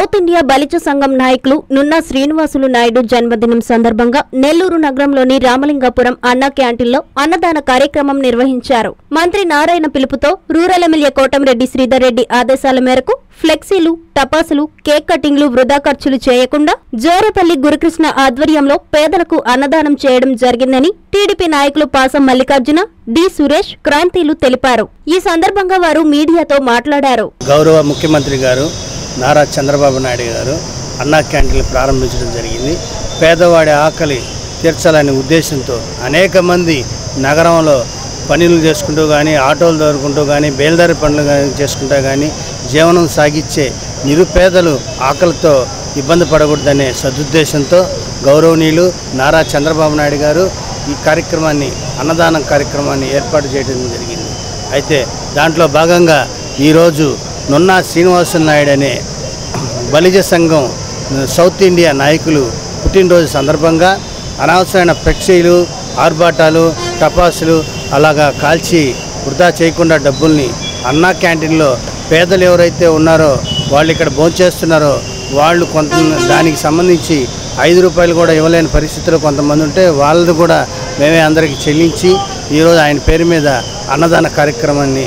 South India Balija సంఘం నాయకులు నున్నా శ్రీనివాసులు నాయుడు జన్మదినం సందర్భంగా నెల్లూరు నగరంలోని రామలింగాపురం అన్న క్యాంటీన్లో అన్నదాన కార్యక్రమం నిర్వహించారు. మంత్రి నారాయణ పిలుపుతో రూరల్ ఎమ్మెల్యే కోటంరెడ్డి శ్రీధర్ రెడ్డి ఆదేశాల మేరకు ఫ్లెక్సీలు టపాసులు కేక్ కటింగ్లు వృధా ఖర్చులు చేయకుండా జోరపల్లి గురుకృష్ణ ఆధ్వర్యంలో పేదలకు అన్నదానం చేయడం జరిగిందని టీడీపీ నాయకులు పాసం మల్లికార్జున డి సురేష్ క్రాంతిలు తెలిపారు. ఈ సందర్భంగా వారు మీడియాతో మాట్లాడారు. గౌరవ ముఖ్యమంత్రి గారు నారా చంద్రబాబు నాయుడు గారు అన్నా క్యాంటీన్లు ప్రారంభించడం జరిగింది. పేదవాడి ఆకలి తీర్చాలనే ఉద్దేశంతో అనేక మంది నగరంలో పనులు చేసుకుంటూ కానీ ఆటోలు దొరుకుంటూ కానీ బేల్దారి పనులు కానీ చేసుకుంటూ కానీ జీవనం సాగించే నిరుపేదలు ఆకలితో ఇబ్బంది పడకూడదనే సదుద్దేశంతో గౌరవనీయులు నారా చంద్రబాబు నాయుడు గారు ఈ కార్యక్రమాన్ని అన్నదానం కార్యక్రమాన్ని ఏర్పాటు చేయడం జరిగింది. అయితే దాంట్లో భాగంగా ఈరోజు నున్నా శ్రీనివాసన్ నాయుడు అనే బలిజ సంఘం సౌత్ ఇండియా నాయకులు పుట్టినరోజు సందర్భంగా అనవసరమైన ఫ్లెక్సీలు ఆర్భాటాలు టపాసులు అలాగా కాల్చి వృధా చేయకుండా డబ్బుల్ని అన్నా క్యాంటీన్లో పేదలు ఎవరైతే ఉన్నారో వాళ్ళు ఇక్కడ భోంచేస్తున్నారో వాళ్ళు కొంత దానికి సంబంధించి ఐదు రూపాయలు కూడా ఇవ్వలేని పరిస్థితిలో కొంతమంది ఉంటే వాళ్ళది కూడా మేమే అందరికీ చెల్లించి ఈరోజు ఆయన పేరు మీద అన్నదాన కార్యక్రమాన్ని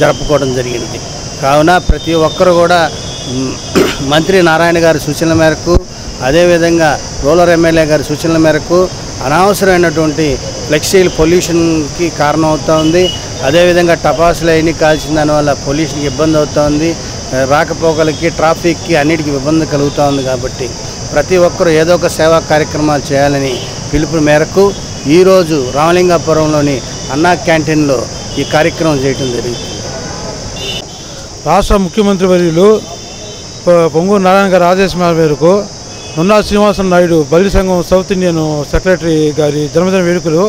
జరుపుకోవడం జరిగింది. కావున ప్రతి ఒక్కరు కూడా మంత్రి నారాయణ గారి సూచనల మేరకు అదేవిధంగా రూరల్ ఎమ్మెల్యే గారి సూచనల మేరకు అనవసరమైనటువంటి ఫ్లెక్సీలు పొల్యూషన్కి కారణం అవుతూ ఉంది అదేవిధంగా టపాసులు అవన్నీ కాల్చిన దానివల్ల పొల్యూషన్కి ఇబ్బంది అవుతూ ఉంది రాకపోకలకి ట్రాఫిక్కి అన్నిటికీ ఇబ్బంది కలుగుతూ ఉంది కాబట్టి ప్రతి ఒక్కరూ ఏదో ఒక సేవా కార్యక్రమాలు చేయాలని పిలుపు మేరకు ఈరోజు రామలింగాపురంలోని అన్నా క్యాంటీన్లో ఈ కార్యక్రమం చేయడం జరిగింది. రాష్ట్ర ముఖ్యమంత్రి వర్యులు పొ- పొంగూరు నారాయణ గారి ఆదేశం మేరకు నున్నా శ్రీనివాసన్ నాయుడు బలి సంఘం సౌత్ ఇండియన్ సెక్రటరీ గారి జన్మదిన వేడుకలు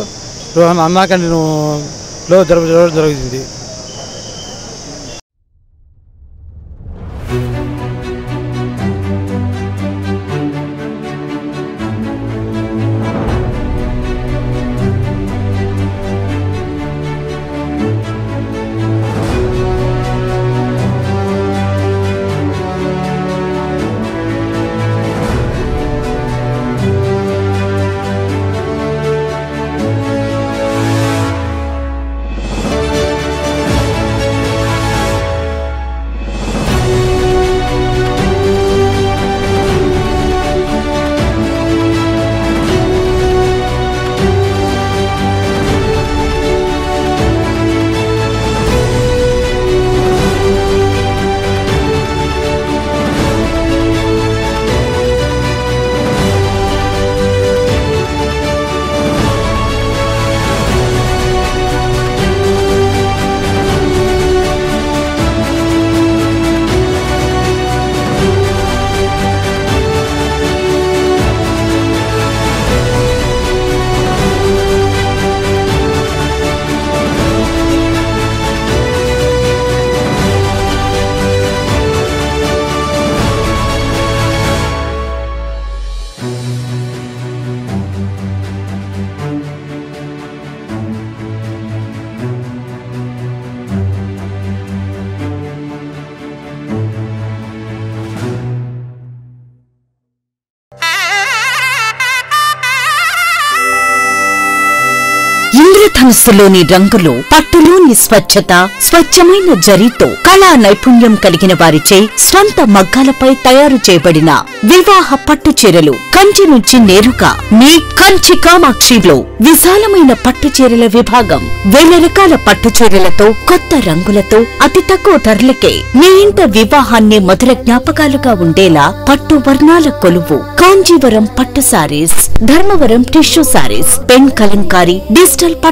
రోజు అన్నా క్యాంటీన్లో జరపడం జరిగింది. ఇంద్రధనుస్సులోని రంగులు పట్టులోని స్వచ్ఛత స్వచ్ఛమైన జరీతో కళా నైపుణ్యం కలిగిన వారిచే స్వంత మగ్గాలపై తయారు చేయబడిన వివాహ పట్టు చీరలు కంచి నుంచి నేరుగా మీ కంచి కామాక్షిలో విశాలమైన పట్టు చీరల విభాగం. వేల రకాల పట్టు చీరలతో కొత్త రంగులతో అతి తక్కువ ధరలకే మీ ఇంట వివాహాన్ని మధుర జ్ఞాపకాలుగా ఉండేలా పట్టు వర్ణాల కొలువు. కాంజీవరం పట్టు sarees Dharmavaram tissue sarees pen Kalamkari digital పట్టు